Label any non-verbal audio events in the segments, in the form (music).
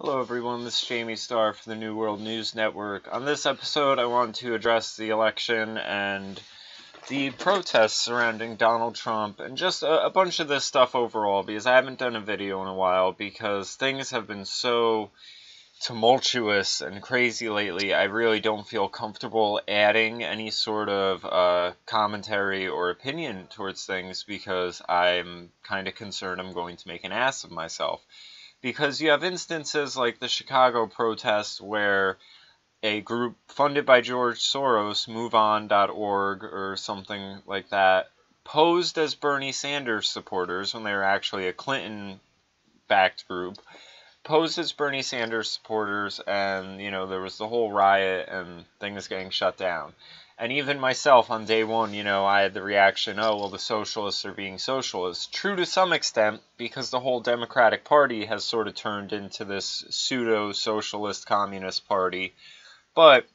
Hello everyone, this is Jamie Starr for the New World News Network. On this episode, I want to address the election and the protests surrounding Donald Trump and just a, a, bunch of this stuff overall because I haven't done a video in a while because things have been so tumultuous and crazy lately. I really don't feel comfortable adding any sort of uh, commentary or opinion towards things because I'm kind of concerned I'm going to make an ass of myself because you have instances like the Chicago protests where a group funded by George Soros, MoveOn.org or something like that, posed as Bernie Sanders supporters when they were actually a Clinton backed group, posed as Bernie Sanders supporters, and you know there was the whole riot and things getting shut down. And even myself on day one, you know, I had the reaction, oh, well, the socialists are being socialists. True to some extent, because the whole Democratic Party has sort of turned into this pseudo socialist communist party, but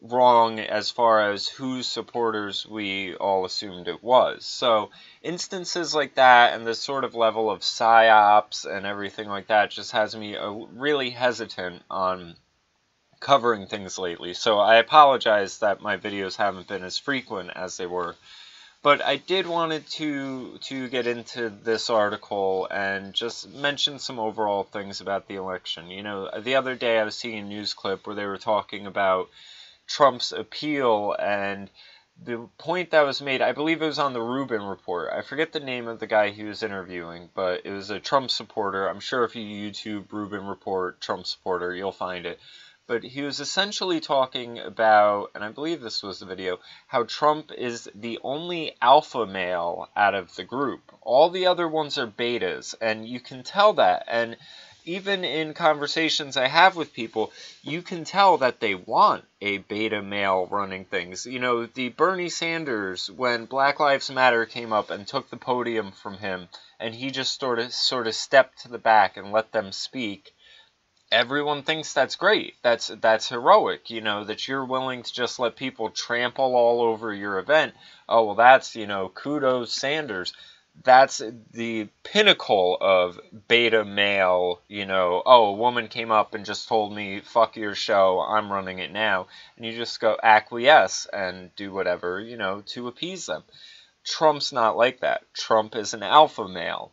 wrong as far as whose supporters we all assumed it was. So, instances like that and this sort of level of psyops and everything like that just has me really hesitant on covering things lately, so I apologize that my videos haven't been as frequent as they were. But I did wanted to to get into this article and just mention some overall things about the election. You know, the other day I was seeing a news clip where they were talking about Trump's appeal and the point that was made, I believe it was on the Rubin report. I forget the name of the guy he was interviewing, but it was a Trump supporter. I'm sure if you YouTube Rubin report Trump supporter, you'll find it but he was essentially talking about, and I believe this was the video, how Trump is the only alpha male out of the group. All the other ones are betas, and you can tell that. And even in conversations I have with people, you can tell that they want a beta male running things. You know, the Bernie Sanders, when Black Lives Matter came up and took the podium from him, and he just sort of sort of stepped to the back and let them speak everyone thinks that's great. That's that's heroic, you know, that you're willing to just let people trample all over your event. Oh, well that's, you know, kudos Sanders. That's the pinnacle of beta male, you know, oh, a woman came up and just told me, fuck your show, I'm running it now. And you just go acquiesce and do whatever, you know, to appease them. Trump's not like that. Trump is an alpha male.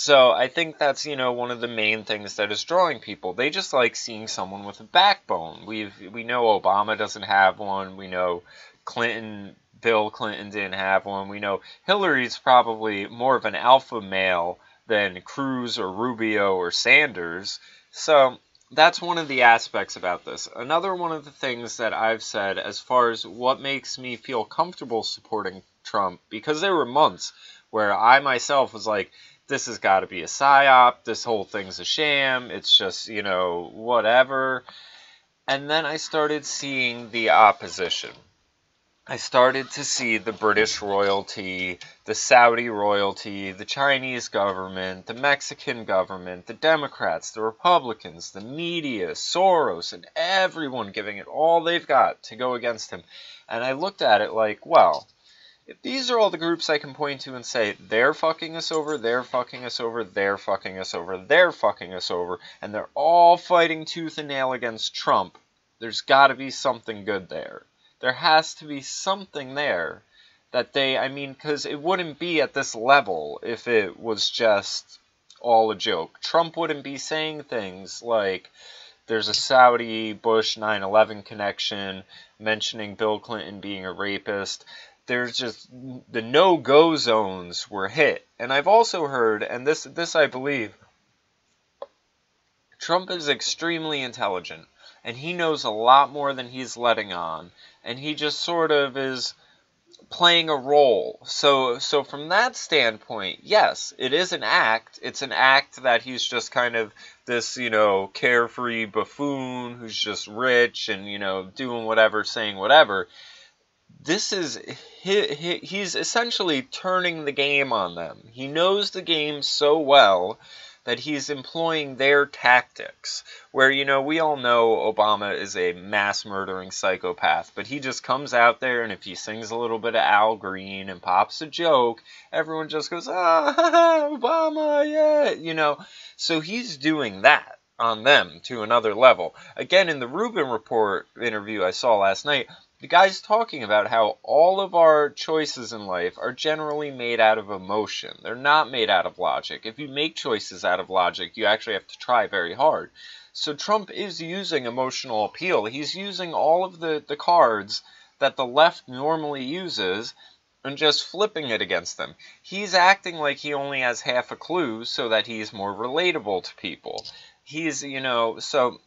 So I think that's you know one of the main things that is drawing people. They just like seeing someone with a backbone. We've we know Obama doesn't have one. We know Clinton, Bill Clinton didn't have one. We know Hillary's probably more of an alpha male than Cruz or Rubio or Sanders. So that's one of the aspects about this. Another one of the things that I've said as far as what makes me feel comfortable supporting Trump, because there were months where I myself was like, this has got to be a psyop. This whole thing's a sham. It's just, you know, whatever. And then I started seeing the opposition. I started to see the British royalty, the Saudi royalty, the Chinese government, the Mexican government, the Democrats, the Republicans, the media, Soros, and everyone giving it all they've got to go against him. And I looked at it like, well, if these are all the groups I can point to and say, they're fucking us over, they're fucking us over, they're fucking us over, they're fucking us over, and they're all fighting tooth and nail against Trump, there's got to be something good there. There has to be something there that they, I mean, because it wouldn't be at this level if it was just all a joke. Trump wouldn't be saying things like, there's a Saudi Bush 9 11 connection, mentioning Bill Clinton being a rapist there's just the no-go zones were hit. And I've also heard, and this this I believe, Trump is extremely intelligent, and he knows a lot more than he's letting on, and he just sort of is playing a role. So so from that standpoint, yes, it is an act. It's an act that he's just kind of this, you know, carefree buffoon who's just rich and, you know, doing whatever, saying whatever this is he, he, he's essentially turning the game on them. He knows the game so well that he's employing their tactics. Where, you know, we all know Obama is a mass murdering psychopath, but he just comes out there and if he sings a little bit of Al Green and pops a joke, everyone just goes, ah, Obama, yeah, you know. So he's doing that. on them to another level. Again, in the Rubin Report interview I saw last night, the guy's talking about how all of our choices in life are generally made out of emotion. They're not made out of logic. If you make choices out of logic, you actually have to try very hard. So Trump is using emotional appeal. He's using all of the, the cards that the left normally uses and just flipping it against them. He's acting like he only has half a clue so that he's more relatable to people. He's, you know, so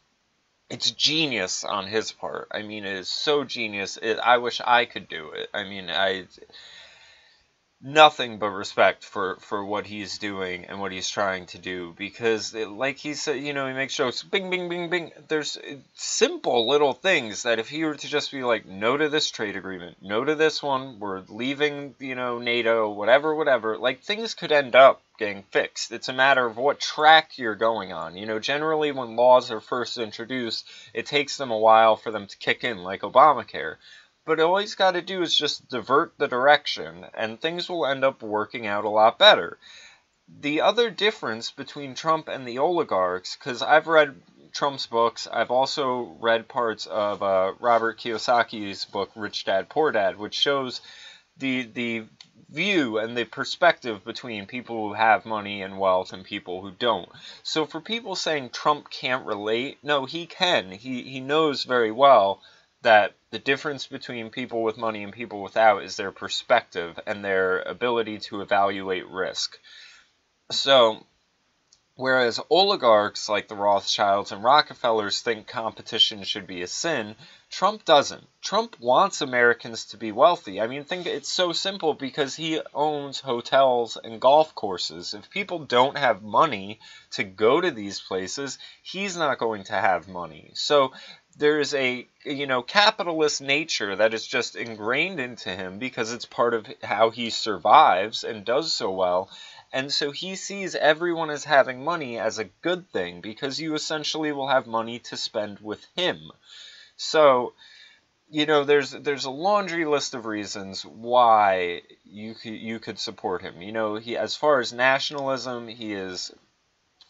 it's genius on his part. I mean, it is so genius. It, I wish I could do it. I mean, I nothing but respect for for what he's doing and what he's trying to do because it, like he said you know he makes jokes bing bing bing bing. There's uh, simple little things that if he were to just be like no to this trade agreement no to this one we're leaving you know nato whatever whatever like things could end up getting fixed. It's a matter of what track you're going on. You know generally when laws are first introduced it takes them a while for them to kick in like obamacare but all he's got to do is just divert the direction, and things will end up working out a lot better. The other difference between Trump and the oligarchs, because I've read Trump's books, I've also read parts of uh, Robert Kiyosaki's book Rich Dad Poor Dad, which shows the the view and the perspective between people who have money and wealth and people who don't. So for people saying Trump can't relate, no, he can. He he knows very well that the difference between people with money and people without is their perspective and their ability to evaluate risk. So, whereas oligarchs like the Rothschilds and Rockefellers think competition should be a sin, Trump doesn't. Trump wants Americans to be wealthy. I mean, think it's so simple because he owns hotels and golf courses. If people don't have money to go to these places, he's not going to have money. So there is a you know capitalist nature that is just ingrained into him because it's part of how he survives and does so well. And so he sees everyone as having money as a good thing because you essentially will have money to spend with him. So you know there's there's a laundry list of reasons why you you could support him. You know he as far as nationalism he is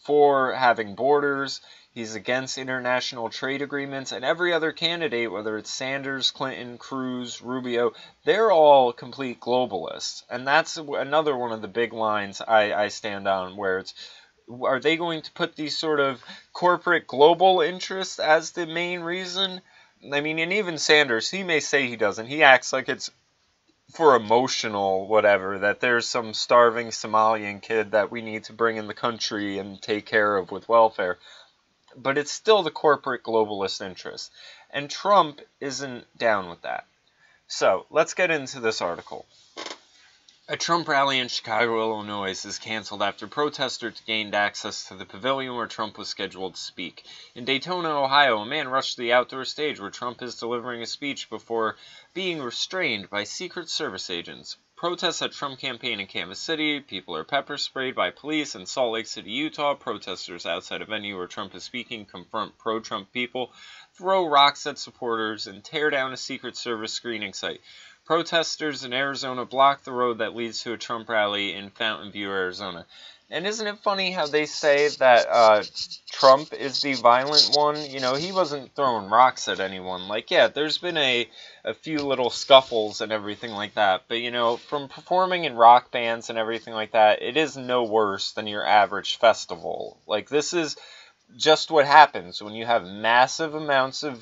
for having borders He's against international trade agreements, and every other candidate, whether it's Sanders, Clinton, Cruz, Rubio, they're all complete globalists. And that's another one of the big lines I, I stand on, where it's are they going to put these sort of corporate global interests as the main reason? I mean, and even Sanders, he may say he doesn't. He acts like it's for emotional whatever that there's some starving Somalian kid that we need to bring in the country and take care of with welfare but it's still the corporate globalist interest. And Trump isn't down with that. So let's get into this article. A Trump rally in Chicago, Illinois is canceled after protesters gained access to the pavilion where Trump was scheduled to speak. In Daytona, Ohio, a man rushed to the outdoor stage where Trump is delivering a speech before being restrained by Secret Service agents. Protests at Trump campaign in Kansas City. People are pepper sprayed by police in Salt Lake City, Utah. Protesters outside a venue where Trump is speaking confront pro-Trump people, throw rocks at supporters, and tear down a Secret Service screening site. Protesters in Arizona block the road that leads to a Trump rally in Fountain View, Arizona. And isn't it funny how they say that uh, Trump is the violent one? You know, he wasn't throwing rocks at anyone. Like, yeah, there's been a, a few little scuffles and everything like that. But, you know, from performing in rock bands and everything like that, it is no worse than your average festival. Like, this is just what happens when you have massive amounts of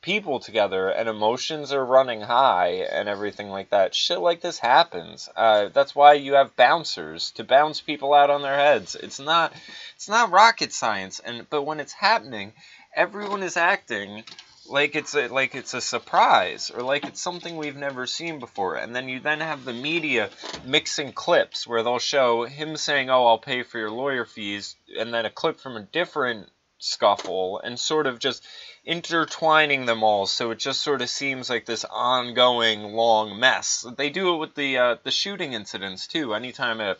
people together and emotions are running high and everything like that. Shit like this happens. Uh, that's why you have bouncers to bounce people out on their heads. It's not it's not rocket science. And but when it's happening, everyone is acting like it's a like it's a surprise or like it's something we've never seen before and then you then have the media mixing clips where they'll show him saying oh i'll pay for your lawyer fees and then a clip from a different scuffle and sort of just intertwining them all so it just sort of seems like this ongoing long mess. They do it with the uh, the shooting incidents too. Anytime a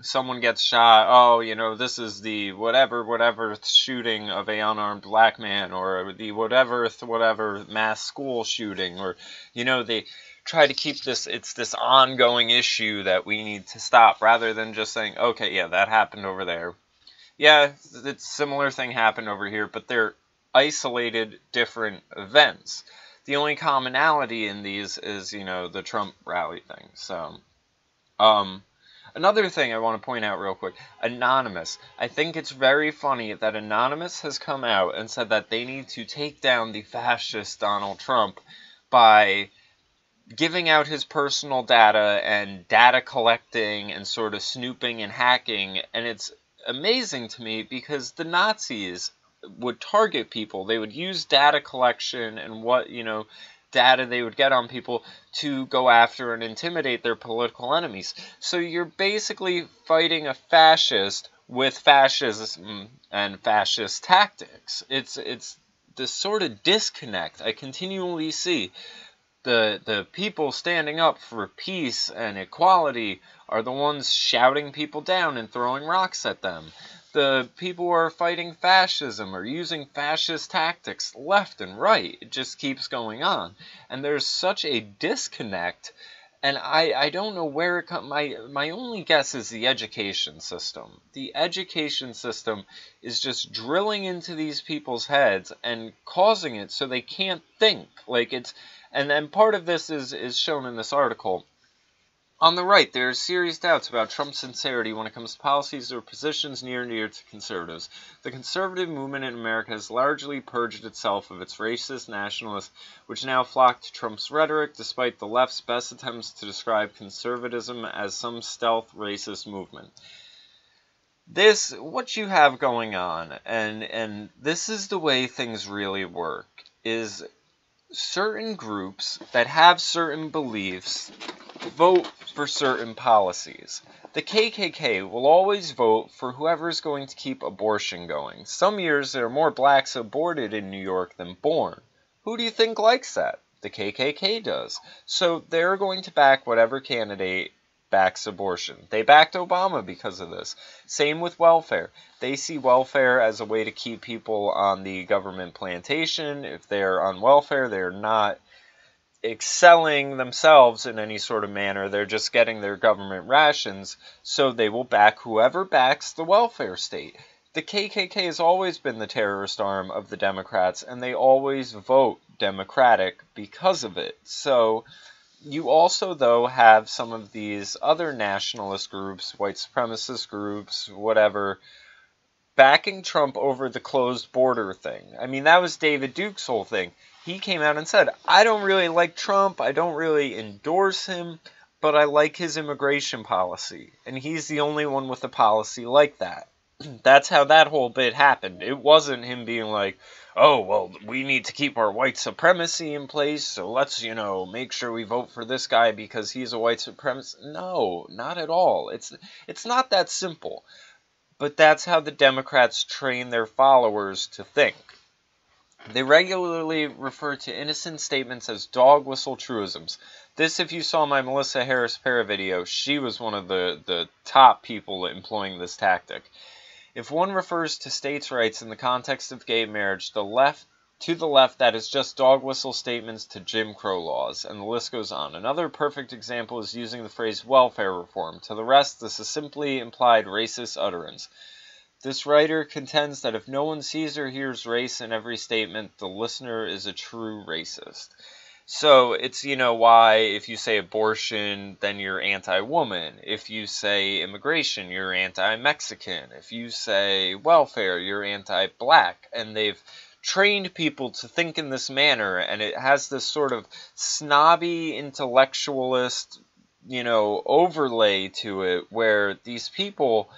someone gets shot, oh, you know, this is the whatever whatever shooting of a unarmed black man or the whatever whatever mass school shooting or you know, they try to keep this it's this ongoing issue that we need to stop rather than just saying, okay, yeah, that happened over there yeah, it's similar thing happened over here, but they're isolated different events. The only commonality in these is, you know, the Trump rally thing. So, um, Another thing I want to point out real quick Anonymous. I think it's very funny that Anonymous has come out and said that they need to take down the fascist Donald Trump by giving out his personal data and data collecting and sort of snooping and hacking. And it's amazing to me because the Nazis would target people. They would use data collection and what, you know, data they would get on people to go after and intimidate their political enemies. So you're basically fighting a fascist with fascism and fascist tactics. It's it's this sort of disconnect I continually see. The the people standing up for peace and equality are the ones shouting people down and throwing rocks at them the people who are fighting fascism are using fascist tactics left and right. It just keeps going on. And there's such a disconnect. And I, I don't know where it comes. My, my only guess is the education system. The education system is just drilling into these people's heads and causing it so they can't think. Like it's, and then part of this is, is shown in this article on the right, there are serious doubts about Trump's sincerity when it comes to policies or positions near and dear to conservatives. The conservative movement in America has largely purged itself of its racist nationalists, which now flock to Trump's rhetoric, despite the left's best attempts to describe conservatism as some stealth racist movement. This, what you have going on, and and this is the way things really work, is certain groups that have certain beliefs vote for certain policies. The KKK will always vote for whoever is going to keep abortion going. Some years there are more blacks aborted in New York than born. Who do you think likes that? The KKK does. So they're going to back whatever candidate backs abortion. They backed Obama because of this. Same with welfare. They see welfare as a way to keep people on the government plantation. If they're on welfare, they're not excelling themselves in any sort of manner. They're just getting their government rations, so they will back whoever backs the welfare state. The KKK has always been the terrorist arm of the Democrats, and they always vote Democratic because of it. So, you also, though, have some of these other nationalist groups, white supremacist groups, whatever, backing Trump over the closed border thing. I mean, that was David Duke's whole thing he came out and said, I don't really like Trump, I don't really endorse him, but I like his immigration policy. And he's the only one with a policy like that. (clears throat) That's how that whole bit happened. It wasn't him being like, oh, well, we need to keep our white supremacy in place, so let's, you know, make sure we vote for this guy because he's a white supremacist. No, not at all. It's it's not that simple. But that's how the Democrats train their followers to think. They regularly refer to innocent statements as dog whistle truisms. This, if you saw my Melissa Harris Perry video, she was one of the, the top people employing this tactic. If one refers to states' rights in the context of gay marriage, the left to the left, that is just dog whistle statements to Jim Crow laws, and the list goes on. Another perfect example is using the phrase welfare reform. To the rest, this is simply implied racist utterance. This writer contends that if no one sees or hears race in every statement, the listener is a true racist. So it's, you know, why if you say abortion, then you're anti woman. If you say immigration, you're anti Mexican. If you say welfare, you're anti black. And they've trained people to think in this manner, and it has this sort of snobby intellectualist, you know, overlay to it where these people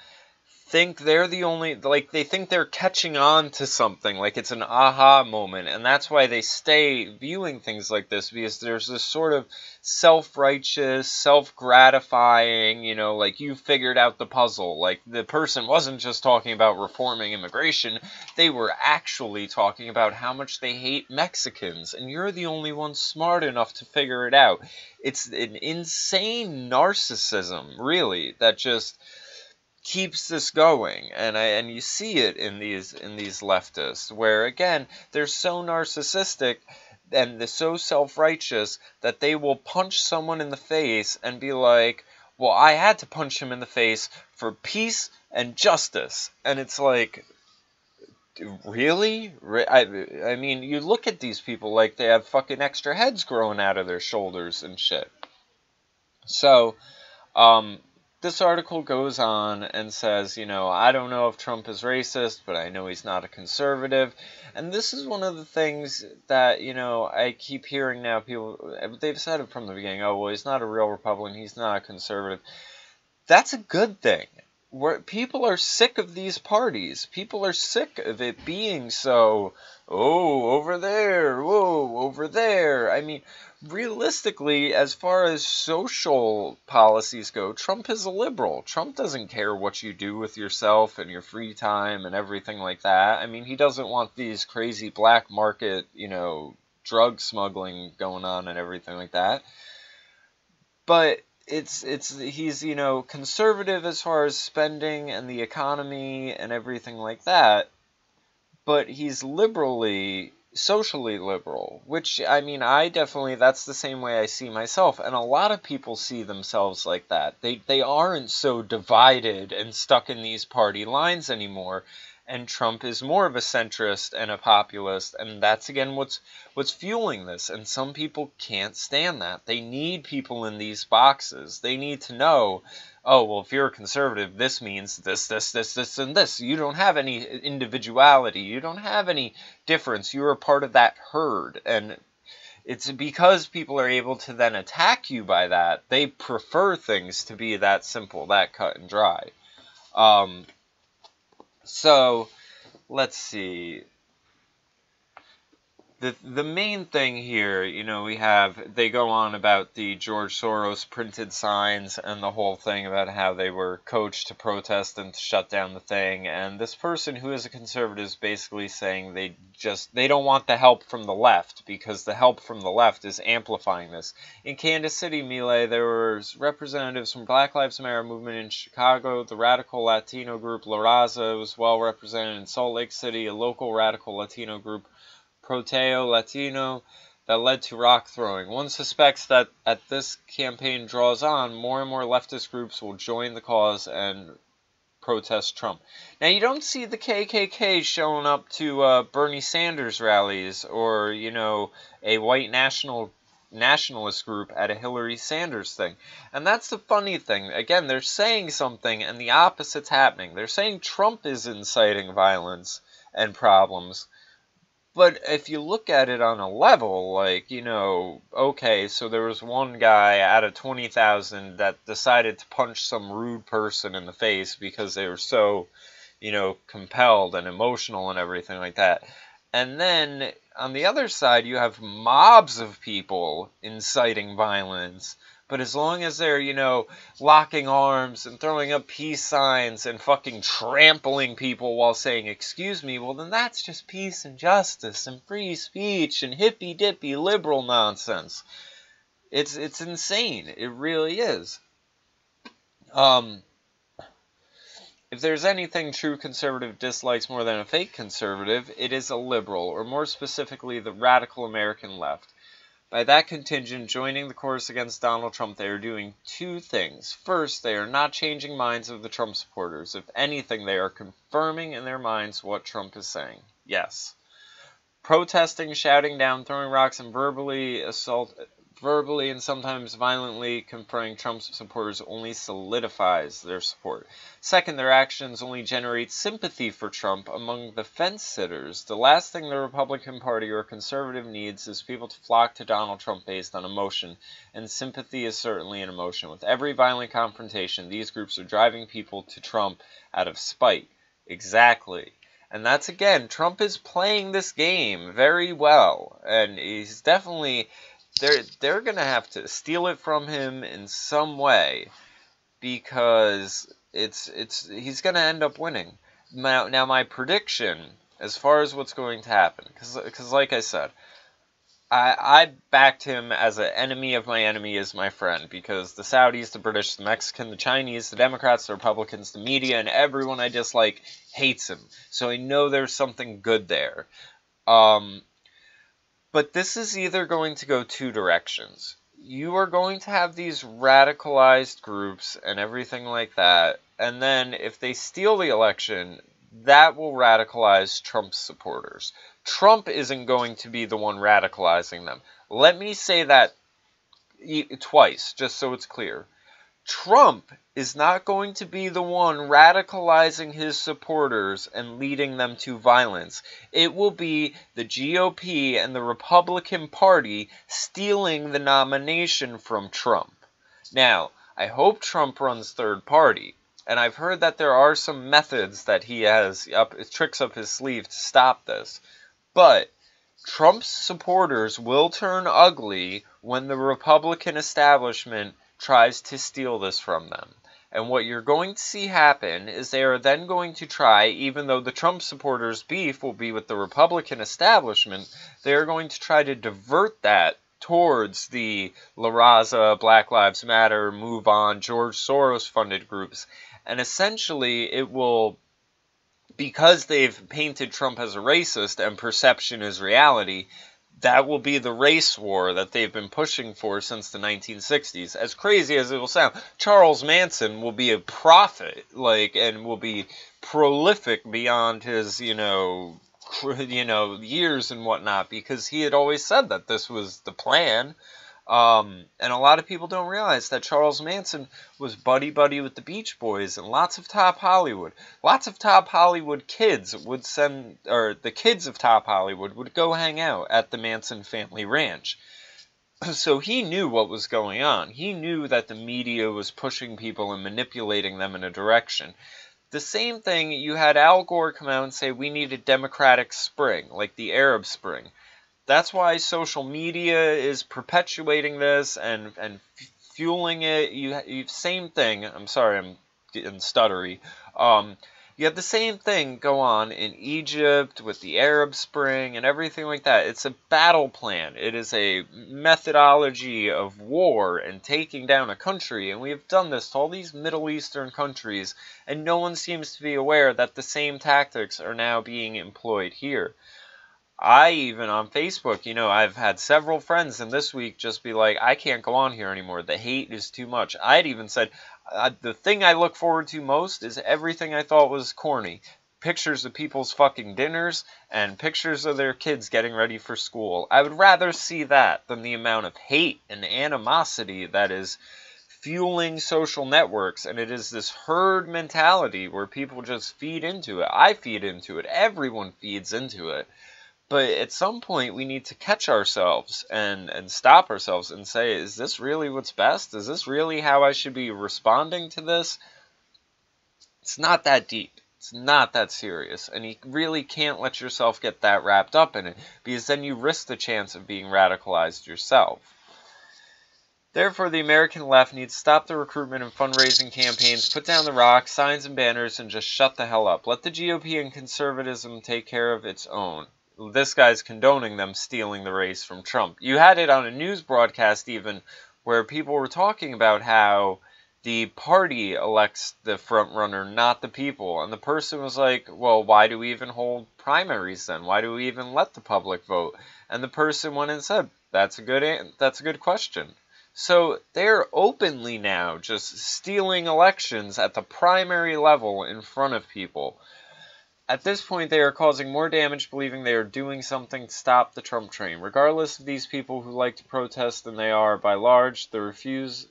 think they're the only like they think they're catching on to something like it's an aha moment and that's why they stay viewing things like this because there's this sort of self-righteous self-gratifying you know like you figured out the puzzle. Like the person wasn't just talking about reforming immigration they were actually talking about how much they hate Mexicans and you're the only one smart enough to figure it out. It's an insane narcissism really that just keeps this going and I, and you see it in these in these leftists where again they're so narcissistic and they're so self-righteous that they will punch someone in the face and be like well, I had to punch him in the face for peace and justice. And it's like, really? I, I mean, you look at these people like they have fucking extra heads growing out of their shoulders and shit. So, um, this article goes on and says, you know, I don't know if Trump is racist, but I know he's not a conservative. And this is one of the things that, you know, I keep hearing now people, they've said it from the beginning, oh, well, he's not a real Republican, he's not a conservative. That's a good thing. Where people are sick of these parties. People are sick of it being so, oh, over there, whoa, over there. I mean, realistically, as far as social policies go, Trump is a liberal. Trump doesn't care what you do with yourself and your free time and everything like that. I mean, he doesn't want these crazy black market, you know, drug smuggling going on and everything like that. But it's it's he's you know conservative as far as spending and the economy and everything like that but he's liberally socially liberal, which I mean, I definitely that's the same way I see myself, and a lot of people see themselves like that. They they aren't so divided and stuck in these party lines anymore. And Trump is more of a centrist and a populist, and that's again what's what's fueling this. And some people can't stand that. They need people in these boxes. They need to know oh, well, if you're a conservative, this means this, this, this, this, and this. You don't have any individuality. You don't have any difference. You're a part of that herd. And it's because people are able to then attack you by that. They prefer things to be that simple, that cut and dry. Um, so, let's see the the main thing here, you know, we have they go on about the George Soros printed signs and the whole thing about how they were coached to protest and to shut down the thing. And this person who is a conservative is basically saying they just they don't want the help from the left because the help from the left is amplifying this. In Kansas City, Melee, there were representatives from Black Lives Matter movement in Chicago, the radical Latino group La Raza was well represented in Salt Lake City, a local radical Latino group Proyecto Latino that led to rock throwing. One suspects that as this campaign draws on, more and more leftist groups will join the cause and protest Trump. Now, you don't see the KKK showing up to uh, Bernie Sanders rallies or, you know, a white national nationalist group at a Hillary Sanders thing. And that's the funny thing. Again, they're saying something and the opposite's happening. They're saying Trump is inciting violence and problems but if you look at it on a level, like, you know, okay, so there was one guy out of 20,000 that decided to punch some rude person in the face because they were so, you know, compelled and emotional and everything like that. And then on the other side, you have mobs of people inciting violence but as long as they're, you know, locking arms and throwing up peace signs and fucking trampling people while saying, excuse me, well, then that's just peace and justice and free speech and hippy dippy liberal nonsense. It's, it's insane. It really is. Um, if there's anything true conservative dislikes more than a fake conservative, it is a liberal, or more specifically, the radical American left. By that contingent joining the chorus against Donald Trump, they are doing two things. First, they are not changing minds of the Trump supporters. If anything, they are confirming in their minds what Trump is saying. Yes. Protesting, shouting down, throwing rocks, and verbally assault verbally and sometimes violently confronting Trump's supporters only solidifies their support. Second, their actions only generate sympathy for Trump among the fence sitters. The last thing the Republican Party or conservative needs is people to flock to Donald Trump based on emotion, and sympathy is certainly an emotion. With every violent confrontation, these groups are driving people to Trump out of spite. Exactly. And that's again, Trump is playing this game very well, and he's definitely they're they're gonna have to steal it from him in some way because it's it's he's gonna end up winning. Now, now my prediction as far as what's going to happen, because like I said, I I backed him as an enemy of my enemy is my friend because the Saudis, the British, the Mexican, the Chinese, the Democrats, the Republicans, the media, and everyone I dislike hates him. So I know there's something good there. Um, but this is either going to go two directions. you are going to have these radicalized groups and everything like that. And then if they steal the election, that will radicalize Trump's supporters. Trump isn't going to be the one radicalizing them. Let me say that twice, just so it's clear. Trump is not going to be the one radicalizing his supporters and leading them to violence. It will be the GOP and the Republican Party stealing the nomination from Trump. Now, I hope Trump runs third party. And I've heard that there are some methods that he has up tricks up his sleeve to stop this. But Trump's supporters will turn ugly when the Republican establishment tries to steal this from them. And what you're going to see happen is they are then going to try, even though the Trump supporters' beef will be with the Republican establishment, they are going to try to divert that towards the La Raza, Black Lives Matter, Move On, George Soros funded groups. And essentially, it will, because they've painted Trump as a racist and perception is reality, that will be the race war that they've been pushing for since the 1960s. As crazy as it will sound, Charles Manson will be a prophet, like, and will be prolific beyond his, you know, you know, years and whatnot, because he had always said that this was the plan. Um, and a lot of people don't realize that Charles Manson was buddy buddy with the Beach Boys and lots of top Hollywood. Lots of top Hollywood kids would send, or the kids of top Hollywood would go hang out at the Manson family ranch. (clears throat) So he knew what was going on. He knew that the media was pushing people and manipulating them in a direction. The same thing, you had Al Gore come out and say we need a democratic spring, like the Arab Spring that's why social media is perpetuating this and and fueling it. You, you same thing. I'm sorry, I'm getting stuttery. Um, you have the same thing go on in Egypt with the Arab Spring and everything like that. It's a battle plan. It is a methodology of war and taking down a country. And we have done this to all these Middle Eastern countries, and no one seems to be aware that the same tactics are now being employed here. I even on Facebook, you know, I've had several friends in this week just be like, I can't go on here anymore. The hate is too much. I'd even said, uh, the thing I look forward to most is everything I thought was corny. Pictures of people's fucking dinners and pictures of their kids getting ready for school. I would rather see that than the amount of hate and animosity that is fueling social networks. And it is this herd mentality where people just feed into it. I feed into it. Everyone feeds into it. But at some point, we need to catch ourselves and, and stop ourselves and say, is this really what's best? Is this really how I should be responding to this? It's not that deep. It's not that serious. And you really can't let yourself get that wrapped up in it because then you risk the chance of being radicalized yourself. Therefore, the American left needs to stop the recruitment and fundraising campaigns, put down the rocks, signs, and banners, and just shut the hell up. Let the GOP and conservatism take care of its own this guy's condoning them stealing the race from Trump. You had it on a news broadcast even where people were talking about how the party elects the front runner, not the people. And the person was like, "Well, why do we even hold primaries then? Why do we even let the public vote?" And the person went and said, "That's a good that's a good question." So they're openly now just stealing elections at the primary level in front of people. At this point, they are causing more damage believing they are doing something to stop the Trump train. Regardless of these people who like to protest than they are, by large, the refuse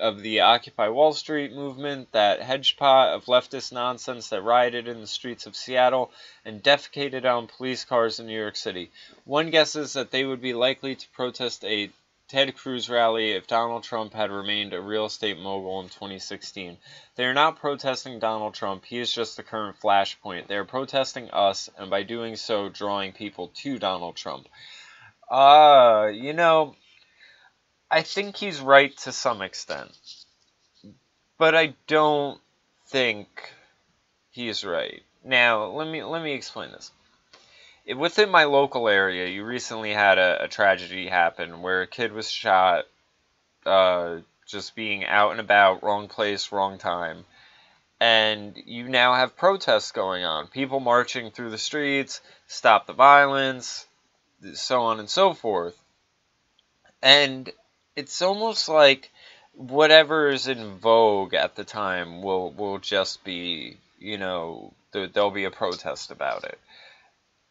of the Occupy Wall Street movement, that hedgepot of leftist nonsense that rioted in the streets of Seattle and defecated on police cars in New York City. One guesses that they would be likely to protest a Ted Cruz rally if Donald Trump had remained a real estate mogul in 2016. They are not protesting Donald Trump, he is just the current flashpoint. They are protesting us, and by doing so, drawing people to Donald Trump. Uh, you know, I think he's right to some extent. But I don't think he's right. Now, let me let me explain this within my local area, you recently had a, a tragedy happen where a kid was shot, uh, just being out and about, wrong place, wrong time. And you now have protests going on, people marching through the streets, stop the violence, so on and so forth. And it's almost like whatever is in vogue at the time will will just be you know there'll be a protest about it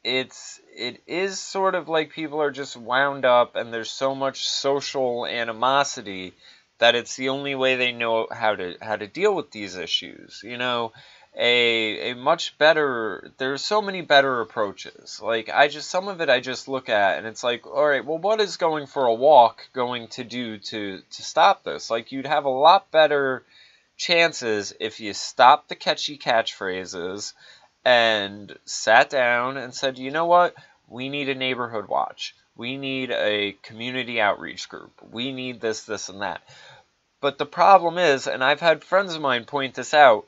it's it is sort of like people are just wound up and there's so much social animosity that it's the only way they know how to how to deal with these issues you know? A a much better there's so many better approaches. Like i just some of it i just look at and it's like all right well what is going for a walk going to do to to stop this? Like you'd have a lot better chances if you stop the catchy catchphrases and sat down and said, you know what? We need a neighborhood watch. We need a community outreach group. We need this, this, and that. But the problem is, and I've had friends of mine point this out,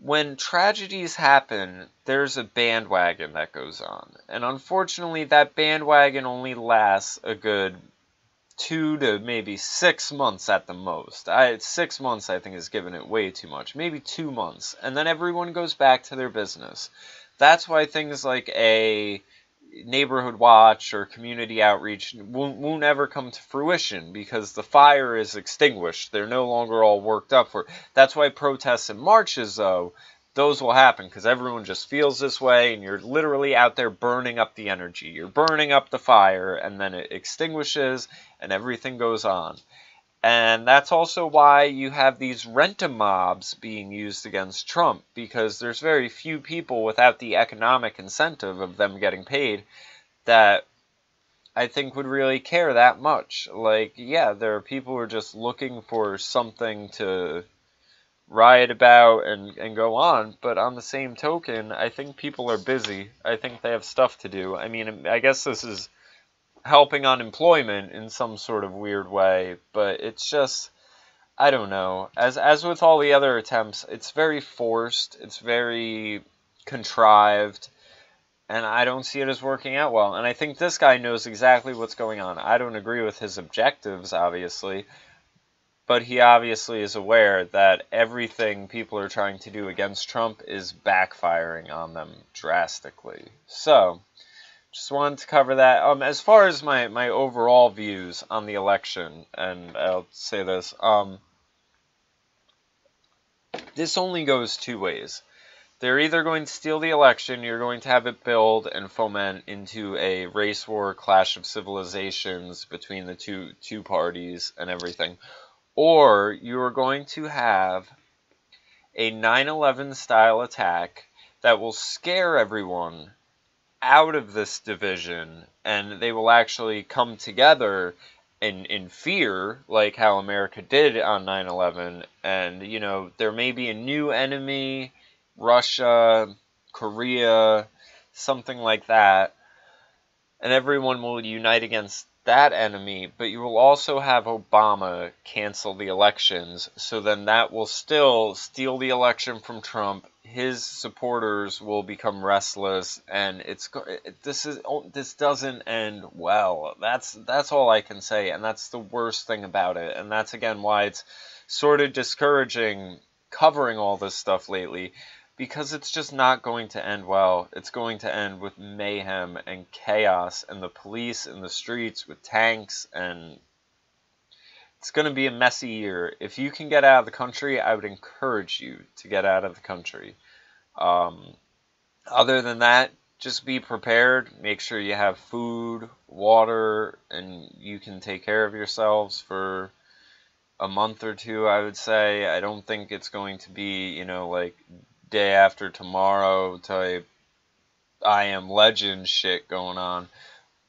when tragedies happen, there's a bandwagon that goes on. And unfortunately, that bandwagon only lasts a good two to maybe six months at the most. I six months I think is giving it way too much. Maybe two months, and then everyone goes back to their business. That's why things like a neighborhood watch or community outreach won't, won't ever come to fruition because the fire is extinguished. They're no longer all worked up for. It. That's why protests and marches, though, those will happen because everyone just feels this way and you're literally out there burning up the energy. You're burning up the fire and then it extinguishes and everything goes on. And that's also why you have these rent-a-mobs being used against Trump because there's very few people without the economic incentive of them getting paid that I think would really care that much. Like, yeah, there are people who are just looking for something to riot about and, and go on. But on the same token, I think people are busy. I think they have stuff to do. I mean, I guess this is helping unemployment in some sort of weird way, but it's just I don't know. As as with all the other attempts, it's very forced. It's very contrived. And I don't see it as working out well. And I think this guy knows exactly what's going on. I don't agree with his objectives, obviously, but he obviously is aware that everything people are trying to do against Trump is backfiring on them drastically. So, just wanted to cover that. Um, as far as my, my overall views on the election, and I'll say this, um, this only goes two ways. They're either going to steal the election, you're going to have it build and foment into a race war, clash of civilizations between the two two parties and everything, or you are going to have a 9-11 style attack that will scare everyone out of this division and they will actually come together in, in fear, like how America did on 9 11. And, you know, there may be a new enemy, Russia, Korea, something like that. And everyone will unite against that enemy, but you will also have Obama cancel the elections. So then that will still steal the election from Trump. His supporters will become restless, and it's this is oh, this doesn't end well. That's that's all I can say, and that's the worst thing about it. And that's again why it's sort of discouraging covering all this stuff lately because it's just not going to end well. It's going to end with mayhem and chaos and the police in the streets with tanks and it's going to be a messy year. If you can get out of the country, I would encourage you to get out of the country. Um, other than that, just be prepared. Make sure you have food, water, and you can take care of yourselves for a month or two, I would say. I don't think it's going to be, you know, like day after tomorrow type I am legend shit going on.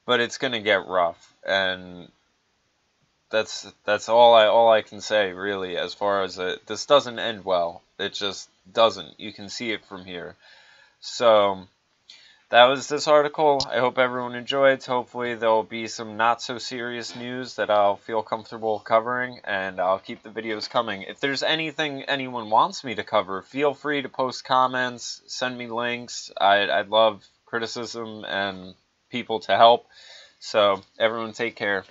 But it's gonna get rough and that's that's all I all I can say really as far as it this doesn't end well. It just doesn't. You can see it from here. So that was this article. I hope everyone enjoyed. Hopefully, there'll be some not so serious news that I'll feel comfortable covering, and I'll keep the videos coming. If there's anything anyone wants me to cover, feel free to post comments, send me links. I, I'd love criticism and people to help. So, everyone, take care.